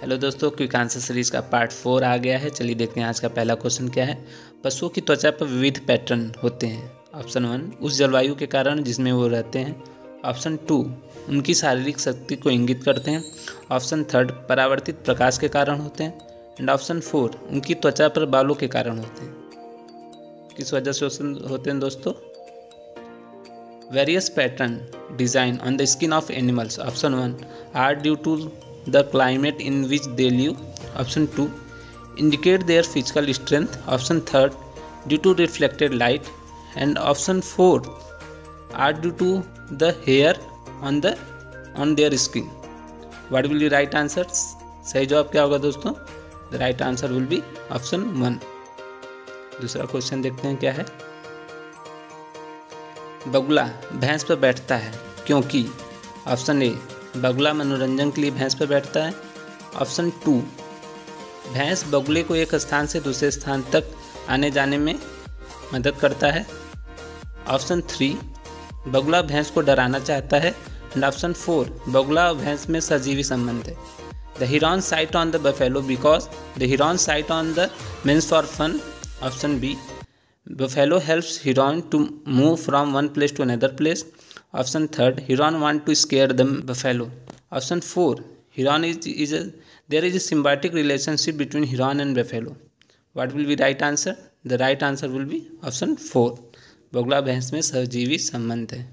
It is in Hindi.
हेलो दोस्तों क्विक आंसर सीरीज़ का पार्ट फोर आ गया है। चलिए देखते हैं आज का पहला क्वेश्चन क्या है। पशुओं की त्वचा पर विविध पैटर्न होते हैं। ऑप्शन वन उस जलवायु के कारण जिसमें वो रहते हैं। ऑप्शन टू उनकी शारीरिक शक्ति को इंगित करते हैं। ऑप्शन थर्ड परावर्तित प्रकाश के कारण होते हैं। एंड ऑप्शन फोर उनकी त्वचा पर बालों के कारण होते हैं। किस वजह से ऑप्शन होते हैं दोस्तों? Various pattern design on the skin of animals option one are due to the climate in which they live option two indicate their physical strength option third due to reflected light and option fourth are due to the hair on the on their skin what will you write answer सही जवाब क्या होगा दोस्तों? The right answer will be option one दूसरा क्वेश्चन देखते हैं क्या है? बगुला, भैंस पर बैठता है क्योंकि ऑप्शन ए बगुला मनोरंजन के लिए भैंस पर बैठता है। ऑप्शन टू, भैंस बगुले को एक स्थान से दूसरे स्थान तक आने जाने में मदद करता है। ऑप्शन थ्री, बगुला भैंस को डराना चाहता है। एंड ऑप्शन फोर, बगुला और भैंस में सजीवी संबंध है। The heron sit on the buffalo because the heron sit on the means for fun option B buffalo helps heron to move from one place to another place option third heron want to scare the buffalo option four heron is is there is a symbiotic relationship between heron and buffalo what will be right answer the right answer will be option four बगुला भैंस में सहजीवी संबंध है